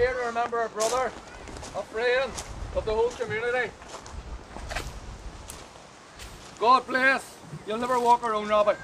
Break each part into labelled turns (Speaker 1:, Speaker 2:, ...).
Speaker 1: here to remember a brother, a friend of the whole community. God bless. You'll never walk alone, Robbie.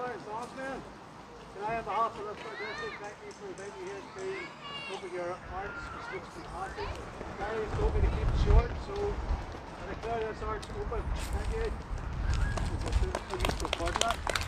Speaker 1: Brother and sauce. Can I have the hospital for this? Thank you for inviting me here today. Open your hearts, this looks fantastic. Gary told me to keep it short, so I declare this arch open. Thank you. To.